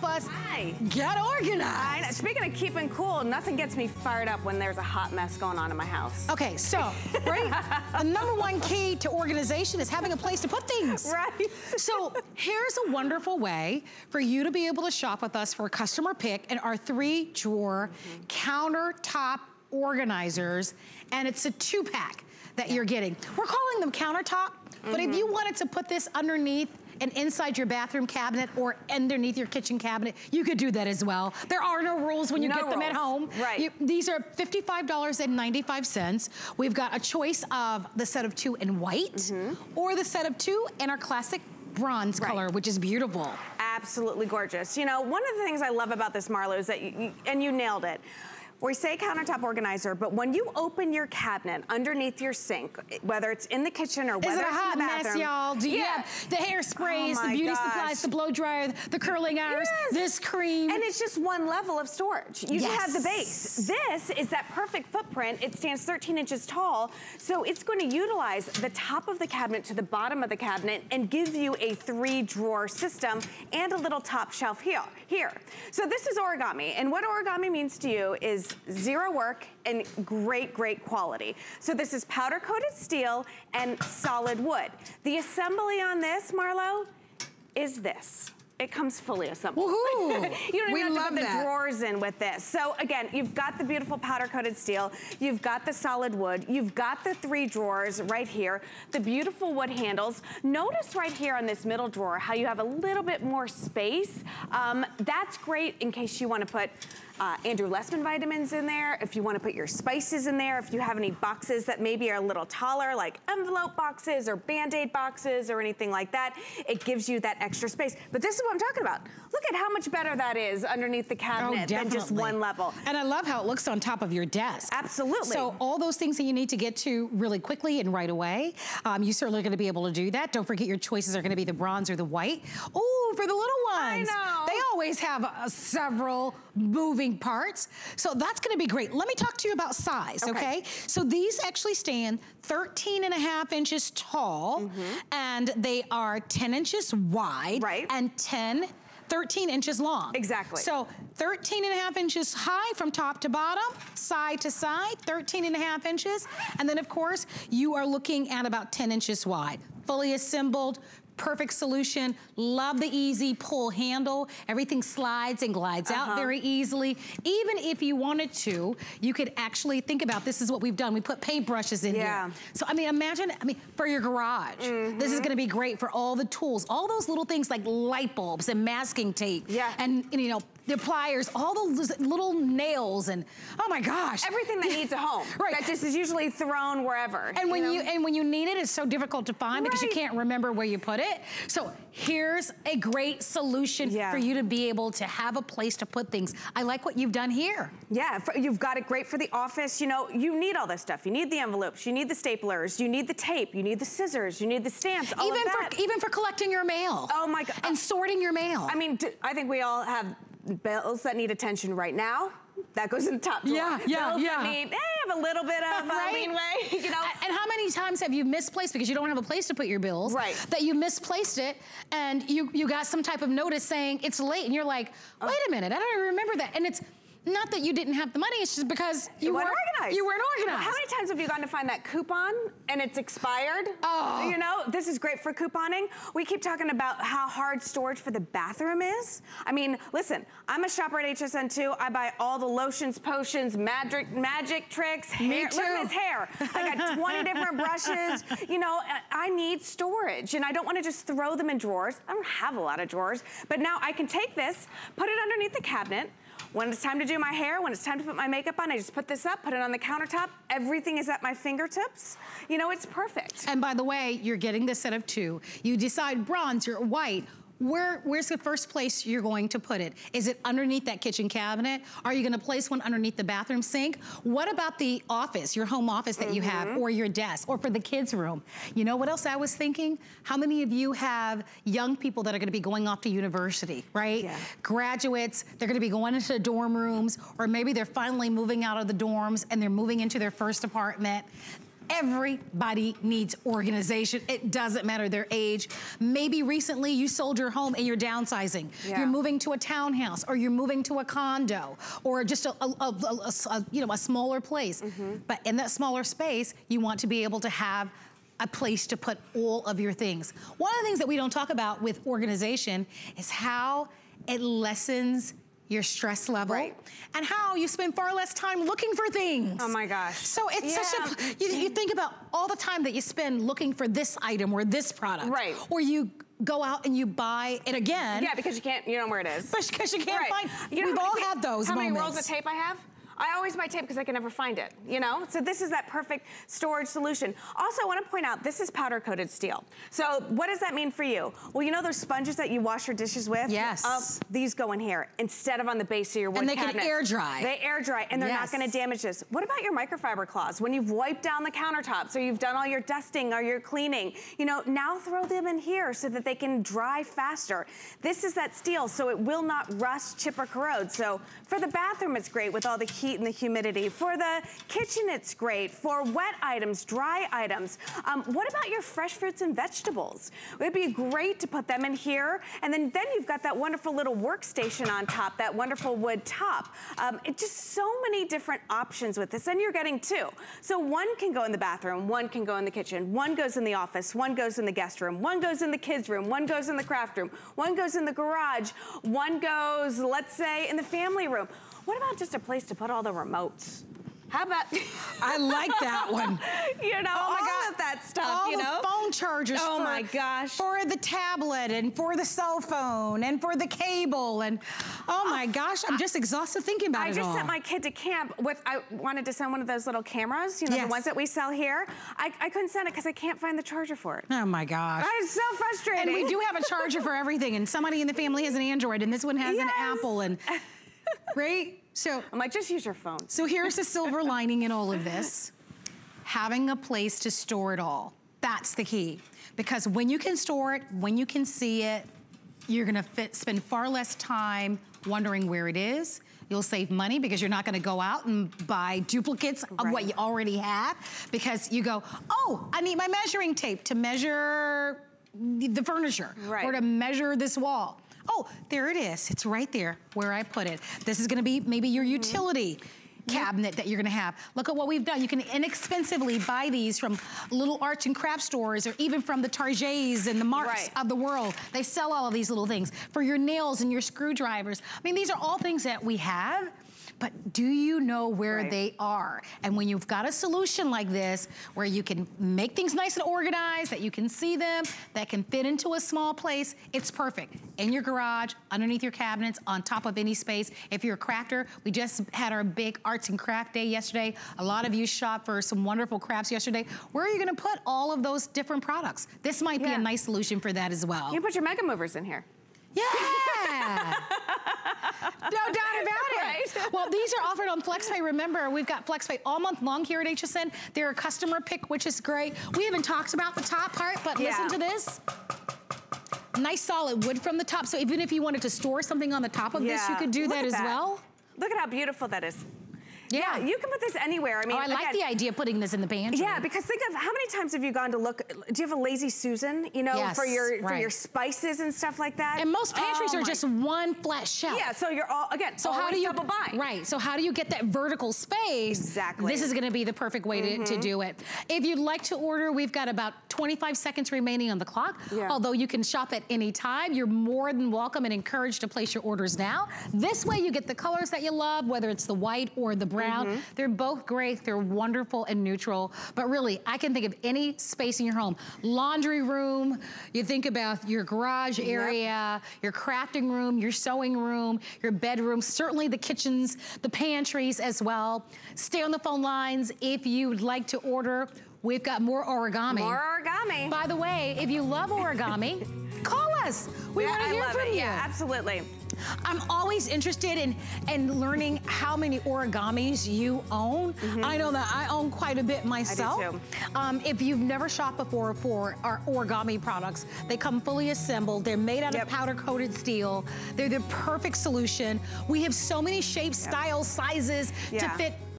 help us Hi. get organized. Speaking of keeping cool, nothing gets me fired up when there's a hot mess going on in my house. Okay, so, right? the number one key to organization is having a place to put things. Right. So here's a wonderful way for you to be able to shop with us for a customer pick and our three drawer Mm-hmm. countertop organizers. And it's a two pack that you're getting. We're calling them countertop, but if you Mm-hmm. wanted to put this underneath and inside your bathroom cabinet or underneath your kitchen cabinet, you could do that as well. There are no rules when you No get them at home. Right. You- these are $55.95. We've got a choice of the set of two in white mm-hmm. or the set of two in our classic bronze. Right. color, which is beautiful. Absolutely gorgeous. You know, one of the things I love about this, Marlo, is that, you, and you nailed it. We say countertop organizer, but when you open your cabinet underneath your sink, whether it's in the kitchen or Is whether it a it's hot in the mess, bathroom, y'all? Do you yeah. have the hairsprays, Oh the beauty gosh. supplies, the blow dryer, the curling irons, Yes. this cream? And it's just one level of storage. You just have the base. This is that perfect footprint. It stands 13 inches tall, so it's going to utilize the top of the cabinet to the bottom of the cabinet and gives you a three drawer system and a little top shelf here. here. So this is origami, and what origami means to you is zero work and great, great quality. So this is powder coated steel and solid wood. The assembly on this, Marlo, is this. It comes fully assembled. Woohoo! you don't We even have to put the that. drawers in with this. So again, you've got the beautiful powder coated steel, you've got the solid wood, you've got the three drawers right here, the beautiful wood handles. Notice right here on this middle drawer how you have a little bit more space. Um, that's great in case you wanna put uh, Andrew Lessman vitamins in there, if you wanna put your spices in there, if you have any boxes that maybe are a little taller, like envelope boxes or Band-Aid boxes or anything like that, it gives you that extra space. But this is what I'm talking about. Look at how much better that is underneath the cabinet than just one level. And I love how it looks on top of your desk. Absolutely. So all those things that you need to get to really quickly and right away, um, you certainly are gonna be able to do that. Don't forget your choices are gonna be the bronze or the white. For the little ones. know. They always have uh, several moving parts. So that's gonna be great. Let me talk to you about size, okay? Okay. So these actually stand 13 and a half inches tall and they are 10 inches wide Right. and 10 13 inches long. Exactly. So 13 and a half inches high from top to bottom, side to side, 13 and a half inches. And then of course, you are looking at about 10 inches wide. Fully assembled, perfect solution. Love the easy pull handle. Everything slides and glides out Uh-huh. very easily. Even if you wanted to, you could actually think about, this is what we've done. We put paintbrushes in Yeah. here. So I mean, imagine, I mean, for your garage, this Mm-hmm. is gonna be great for all the tools, all those little things like light bulbs and masking tape. Yeah. And, and, you know, the pliers, all those little nails and, oh my gosh. Everything that needs a home. Right. That just is usually thrown wherever. And when know? you and when you need it, it's so difficult to find because you can't remember where you put it. So here's a great solution Yeah. for you to be able to have a place to put things. I like what you've done here. Yeah, for, you've got it great for the office. You know, you need all this stuff. You need the envelopes, you need the staplers, you need the tape, you need the scissors, you need the stamps, all even of that. for even for collecting your mail. Oh my God. And oh. sorting your mail. I mean, I think we all have bills that need attention right now. That goes in the top drawer. Yeah, yeah, bills yeah. That need, eh, have a little bit of uh, Right? leanway, you know. And how many times have you misplaced because you don't have a place to put your bills? Right. That you misplaced it and you you got some type of notice saying it's late and you're like, Uh. wait a minute, I don't even remember that. And it's not that you didn't have the money, it's just because you, weren't weren't organized. You weren't organized. How many times have you gone to find that coupon and it's expired? Oh. You know, this is great for couponing. We keep talking about how hard storage for the bathroom is. I mean, listen, I'm a shopper at HSN too. I buy all the lotions, potions, magic, magic tricks, hair. Look at his hair. I got 20 different brushes. You know, I need storage and I don't want to just throw them in drawers. I don't have a lot of drawers, but now I can take this, put it underneath the cabinet, when it's time to do my hair, when it's time to put my makeup on, I just put this up, put it on the countertop. Everything is at my fingertips. You know, it's perfect. And by the way, you're getting the set of two. You decide bronze or white. Where, where's the first place you're going to put it? Is it underneath that kitchen cabinet? Are you gonna place one underneath the bathroom sink? What about the office, your home office that you have, mm-hmm. or your desk, or for the kids' room? You know what else I was thinking? How many of you have young people that are gonna be going off to university, right? Yeah. Graduates, they're gonna be going into dorm rooms, or maybe they're finally moving out of the dorms and they're moving into their first apartment Everybody needs organization. It doesn't matter their age. Maybe recently you sold your home and you're downsizing. Yeah. You're moving to a townhouse or you're moving to a condo or just a, a, a, a you know, a smaller place. Mm -hmm. But in that smaller space, you want to be able to have a place to put all of your things. One of the things that we don't talk about with organization is how it lessens your stress level, right. and how you spend far less time looking for things. Oh my gosh. So it's yeah. such a, you, you, think about all the time that you spend looking for this item or this product. Right. Or you go out and you buy it again. Yeah, because you can't, you know where it is. But because you can't right. find, you we've all had those how moments. How many rolls of tape I have? I always buy tape because I can never find it, you know? So this is that perfect storage solution. Also, I wanna point out, this is powder coated steel. So what does that mean for you? Well, you know those sponges that you wash your dishes with? Yes. Uh, these go in here instead of on the base of your wood And they cabinets. can air dry. They air dry and they're yes. not gonna damage this. What about your microfiber cloths? When you've wiped down the countertops or you've done all your dusting or your cleaning, you know, now throw them in here so that they can dry faster. This is that steel, so it will not rust, chip, or corrode. So for the bathroom, it's great with all the heat and the humidity. For the kitchen, it's great. For wet items, dry items. Um, what about your fresh fruits and vegetables? It would be great to put them in here. And then, then you've got that wonderful little workstation on top, that wonderful wood top. Um, it just so many different options with this. And you're getting two. So one can go in the bathroom, one can go in the kitchen, one goes in the office, one goes in the guest room, one goes in the kids room, one goes in the craft room, one goes in the garage, one goes, let's say, in the family room. What about just a place to put all the remotes? How about? I like that one. you know, oh all God. of that stuff, all you know? phone chargers. Oh for, my gosh. For the tablet and for the cell phone and for the cable and, oh my oh, gosh, I'm just exhausted thinking about I it I just all. sent my kid to camp with, I wanted to send one of those little cameras, you know, yes. the ones that we sell here. I, I couldn't send it because I can't find the charger for it. Oh my gosh. That is so frustrating. And we do have a charger for everything and somebody in the family has an Android and this one has yes. an Apple and, right? So I'm like, just use your phone. So here's the silver lining in all of this. Having a place to store it all. That's the key. Because when you can store it, when you can see it, you're gonna fit, spend far less time wondering where it is. You'll save money because you're not gonna go out and buy duplicates right. of what you already have because you go, oh, I need my measuring tape to measure the furniture right. or to measure this wall. Oh, there it is. It's right there where I put it. This is gonna be maybe your mm-hmm. utility cabinet that you're gonna have. Look at what we've done. You can inexpensively buy these from little arts and craft stores or even from the Targets and the Marks right. of the world. They sell all of these little things. For your nails and your screwdrivers. I mean, these are all things that we have but do you know where right. they are? And when you've got a solution like this, where you can make things nice and organized, that you can see them, that can fit into a small place, it's perfect. In your garage, underneath your cabinets, on top of any space. If you're a crafter, we just had our big arts and craft day yesterday. A lot of you shopped for some wonderful crafts yesterday. Where are you gonna put all of those different products? This might yeah. be a nice solution for that as well. You can put your mega movers in here. Yeah! no doubt about it. Right? Well, these are offered on FlexPay. Remember, we've got FlexPay all month long here at HSN. They're a customer pick, which is great. We haven't talked about the top part, but yeah. listen to this. Nice solid wood from the top. So even if you wanted to store something on the top of yeah. this, you could do Look that as that. well. Look at how beautiful that is. Yeah. yeah. you can put this anywhere. I mean, oh, I again, like the idea of putting this in the pantry. Yeah, because think of how many times have you gone to look, do you have a lazy Susan, you know, yes, for your right. for your spices and stuff like that? And most pantries oh are just one flat shelf. Yeah, so you're all, again, so how do you, double buy. Right, so how do you get that vertical space? Exactly. This is gonna be the perfect way mm -hmm. to, to mm-hmm. do it. If you'd like to order, we've got about 25 seconds remaining on the clock. Yeah. Although you can shop at any time, you're more than welcome and encouraged to place your orders now. This way you get the colors that you love, whether it's the white or the brown. Mm -hmm. They're both great. They're wonderful and neutral. But really, I can think of any space in your home. Laundry room, you think about your garage area, your crafting room, your sewing room, your bedroom, certainly the kitchens, the pantries as well. Stay on the phone lines if you'd like to order. We've got more origami. More origami. By the way, if you love origami, call us. We yeah, want to hear from it. you. Yeah, absolutely. I'm always interested in, in learning how many origamis you own. Mm -hmm. I know that I own quite a bit myself. I do too. Um, if you've never shopped before for our origami products, they come fully assembled. They're made out yep. of powder coated steel. They're the perfect solution. We have so many shapes, yep. styles, sizes yep. to fit